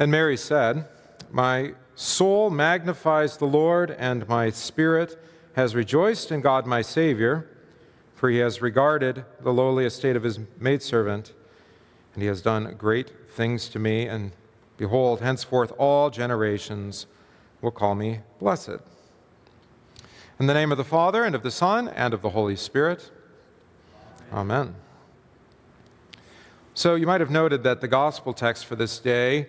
And Mary said, My soul magnifies the Lord, and my spirit has rejoiced in God my Savior, for he has regarded the lowly estate of his maidservant, and he has done great things to me. And behold, henceforth all generations will call me blessed. In the name of the Father, and of the Son, and of the Holy Spirit. Amen. So you might have noted that the gospel text for this day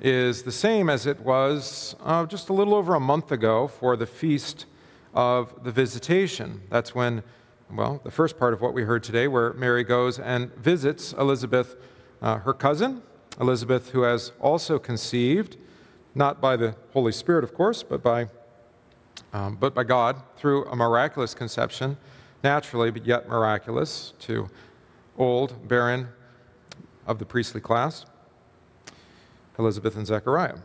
is the same as it was uh, just a little over a month ago for the feast of the visitation. That's when, well, the first part of what we heard today, where Mary goes and visits Elizabeth, uh, her cousin, Elizabeth, who has also conceived, not by the Holy Spirit, of course, but by, um, but by God through a miraculous conception, naturally, but yet miraculous to old, barren of the priestly class. Elizabeth and Zechariah.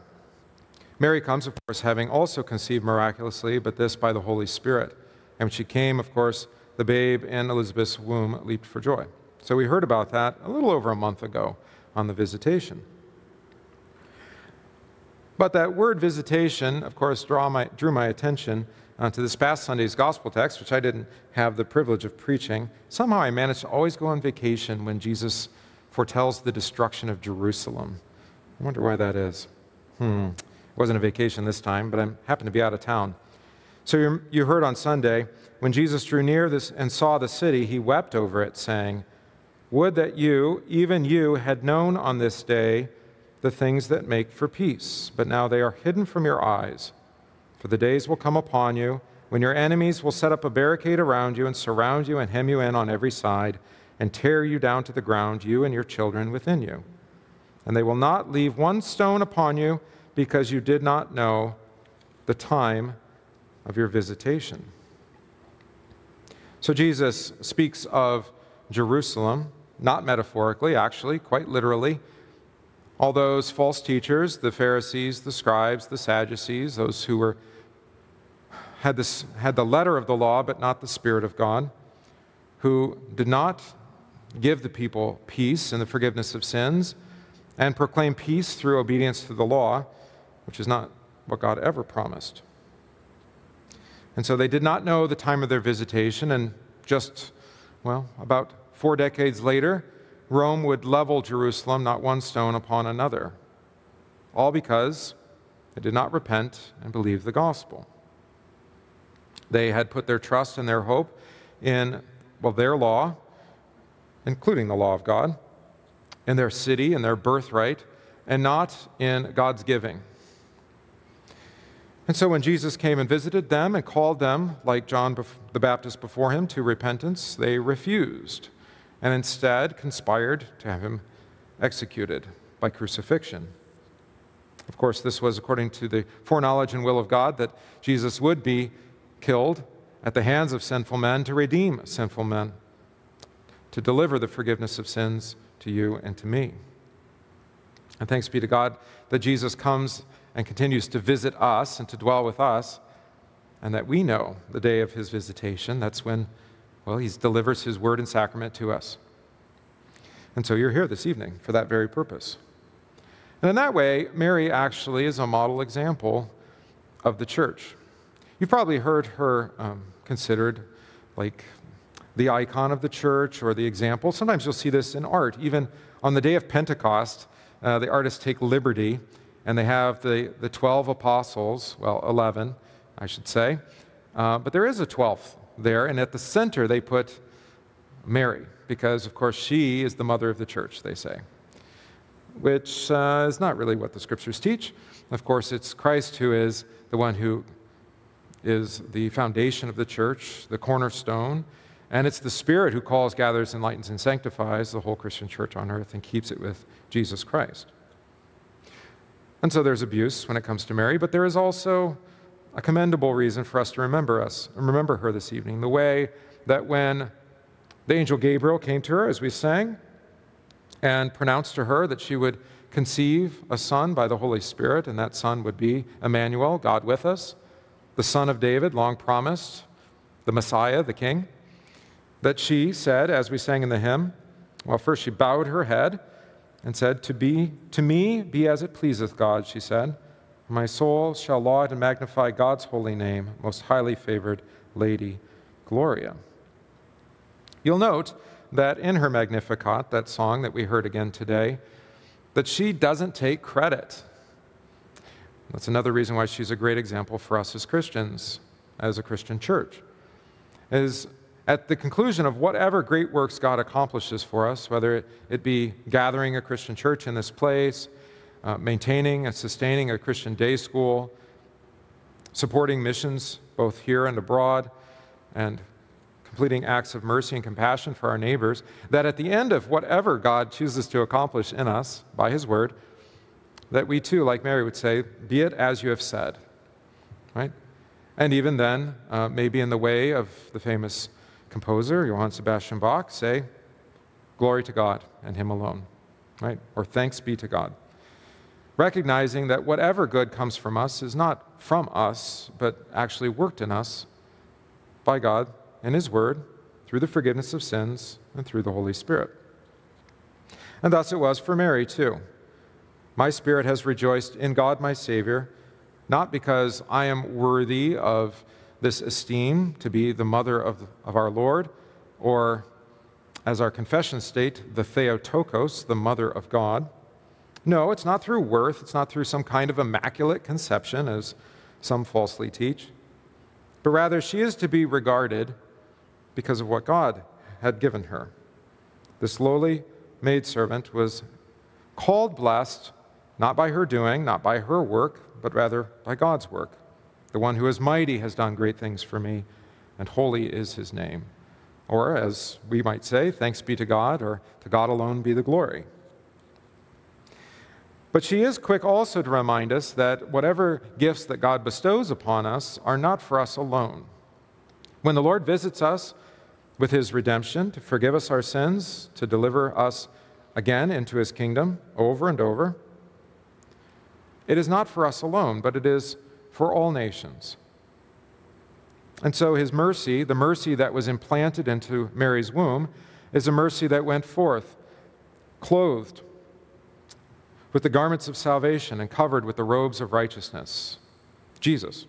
Mary comes, of course, having also conceived miraculously, but this by the Holy Spirit. And when she came, of course, the babe in Elizabeth's womb leaped for joy. So we heard about that a little over a month ago on the visitation. But that word visitation, of course, my, drew my attention uh, to this past Sunday's gospel text, which I didn't have the privilege of preaching. Somehow I managed to always go on vacation when Jesus foretells the destruction of Jerusalem. I wonder why that is. Hmm. It wasn't a vacation this time, but I happened to be out of town. So you heard on Sunday, when Jesus drew near this and saw the city, he wept over it, saying, Would that you, even you, had known on this day the things that make for peace, but now they are hidden from your eyes. For the days will come upon you when your enemies will set up a barricade around you and surround you and hem you in on every side and tear you down to the ground, you and your children within you and they will not leave one stone upon you because you did not know the time of your visitation. So Jesus speaks of Jerusalem, not metaphorically, actually, quite literally. All those false teachers, the Pharisees, the scribes, the Sadducees, those who were had, this, had the letter of the law but not the Spirit of God, who did not give the people peace and the forgiveness of sins, and proclaim peace through obedience to the law, which is not what God ever promised. And so they did not know the time of their visitation, and just, well, about four decades later, Rome would level Jerusalem, not one stone upon another. All because they did not repent and believe the gospel. They had put their trust and their hope in, well, their law, including the law of God, in their city and their birthright, and not in God's giving. And so when Jesus came and visited them and called them, like John the Baptist before him, to repentance, they refused and instead conspired to have him executed by crucifixion. Of course, this was according to the foreknowledge and will of God that Jesus would be killed at the hands of sinful men to redeem sinful men, to deliver the forgiveness of sins to you and to me. And thanks be to God that Jesus comes and continues to visit us and to dwell with us, and that we know the day of his visitation. That's when, well, he delivers his word and sacrament to us. And so you're here this evening for that very purpose. And in that way, Mary actually is a model example of the church. You've probably heard her um, considered like the icon of the church or the example. Sometimes you'll see this in art. Even on the day of Pentecost, uh, the artists take liberty and they have the, the 12 apostles, well, 11, I should say. Uh, but there is a 12th there, and at the center they put Mary, because, of course, she is the mother of the church, they say, which uh, is not really what the scriptures teach. Of course, it's Christ who is the one who is the foundation of the church, the cornerstone, and it's the Spirit who calls, gathers, enlightens, and sanctifies the whole Christian church on earth and keeps it with Jesus Christ. And so there's abuse when it comes to Mary, but there is also a commendable reason for us to remember us and remember her this evening. The way that when the angel Gabriel came to her, as we sang, and pronounced to her that she would conceive a son by the Holy Spirit, and that son would be Emmanuel, God with us, the son of David, long promised, the Messiah, the King that she said, as we sang in the hymn, well, first she bowed her head and said, To be to me be as it pleaseth God, she said. My soul shall laud and magnify God's holy name, most highly favored Lady Gloria. You'll note that in her Magnificat, that song that we heard again today, that she doesn't take credit. That's another reason why she's a great example for us as Christians, as a Christian church. Is at the conclusion of whatever great works God accomplishes for us, whether it, it be gathering a Christian church in this place, uh, maintaining and sustaining a Christian day school, supporting missions both here and abroad, and completing acts of mercy and compassion for our neighbors, that at the end of whatever God chooses to accomplish in us by His word, that we too, like Mary would say, be it as you have said. Right? And even then, uh, maybe in the way of the famous composer, Johann Sebastian Bach, say, Glory to God and Him alone. Right? Or thanks be to God. Recognizing that whatever good comes from us is not from us, but actually worked in us by God and His Word through the forgiveness of sins and through the Holy Spirit. And thus it was for Mary, too. My spirit has rejoiced in God my Savior, not because I am worthy of this esteem to be the mother of, of our Lord, or as our confessions state, the Theotokos, the mother of God. No, it's not through worth, it's not through some kind of immaculate conception, as some falsely teach, but rather she is to be regarded because of what God had given her. This lowly maidservant was called blessed not by her doing, not by her work, but rather by God's work. The one who is mighty has done great things for me, and holy is his name. Or, as we might say, thanks be to God, or to God alone be the glory. But she is quick also to remind us that whatever gifts that God bestows upon us are not for us alone. When the Lord visits us with his redemption to forgive us our sins, to deliver us again into his kingdom over and over, it is not for us alone, but it is for all nations. And so his mercy, the mercy that was implanted into Mary's womb, is a mercy that went forth, clothed with the garments of salvation and covered with the robes of righteousness. Jesus.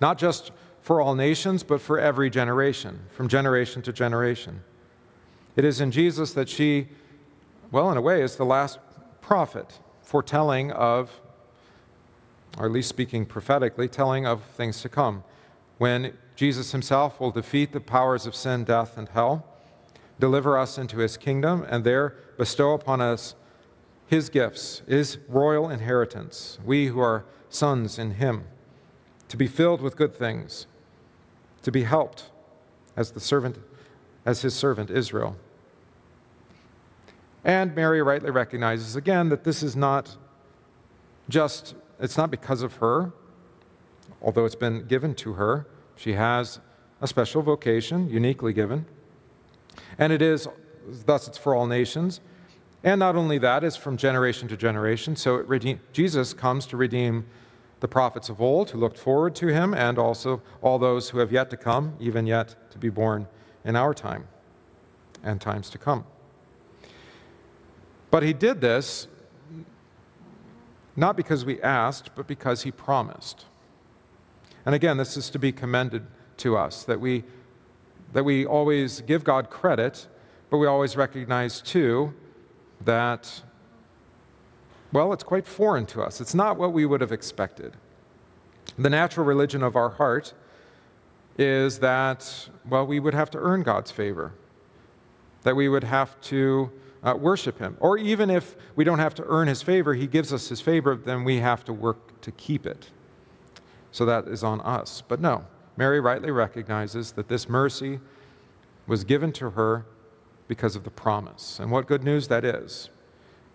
Not just for all nations, but for every generation, from generation to generation. It is in Jesus that she, well, in a way, is the last prophet, foretelling of, or at least speaking prophetically, telling of things to come. When Jesus himself will defeat the powers of sin, death, and hell, deliver us into his kingdom, and there bestow upon us his gifts, his royal inheritance, we who are sons in him, to be filled with good things to be helped as the servant as his servant Israel. And Mary rightly recognizes again that this is not just it's not because of her, although it's been given to her. She has a special vocation, uniquely given. And it is thus it's for all nations. And not only that, is from generation to generation. So Jesus comes to redeem the prophets of old who looked forward to him, and also all those who have yet to come, even yet to be born in our time and times to come. But he did this not because we asked, but because he promised. And again, this is to be commended to us that we, that we always give God credit, but we always recognize too that well, it's quite foreign to us. It's not what we would have expected. The natural religion of our heart is that, well, we would have to earn God's favor, that we would have to uh, worship Him. Or even if we don't have to earn His favor, He gives us His favor, then we have to work to keep it. So that is on us. But no, Mary rightly recognizes that this mercy was given to her because of the promise. And what good news that is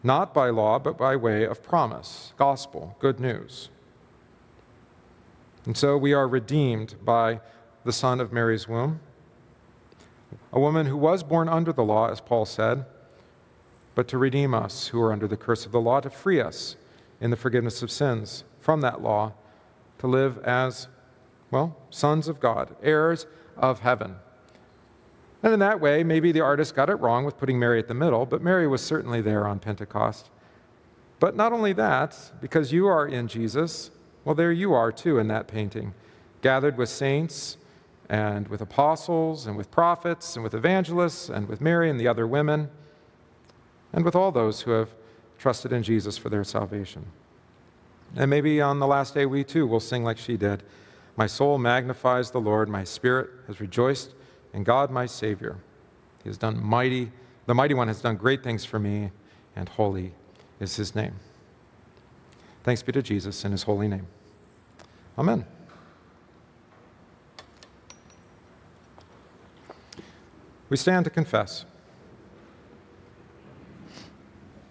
not by law, but by way of promise, gospel, good news. And so we are redeemed by the Son of Mary's womb, a woman who was born under the law, as Paul said, but to redeem us who are under the curse of the law, to free us in the forgiveness of sins from that law, to live as, well, sons of God, heirs of heaven. And in that way, maybe the artist got it wrong with putting Mary at the middle, but Mary was certainly there on Pentecost. But not only that, because you are in Jesus, well, there you are too in that painting, gathered with saints and with apostles and with prophets and with evangelists and with Mary and the other women and with all those who have trusted in Jesus for their salvation. And maybe on the last day, we too will sing like she did My soul magnifies the Lord, my spirit has rejoiced in God, my Savior. He has done mighty, the mighty one has done great things for me, and holy is his name. Thanks be to Jesus in his holy name. Amen. We stand to confess.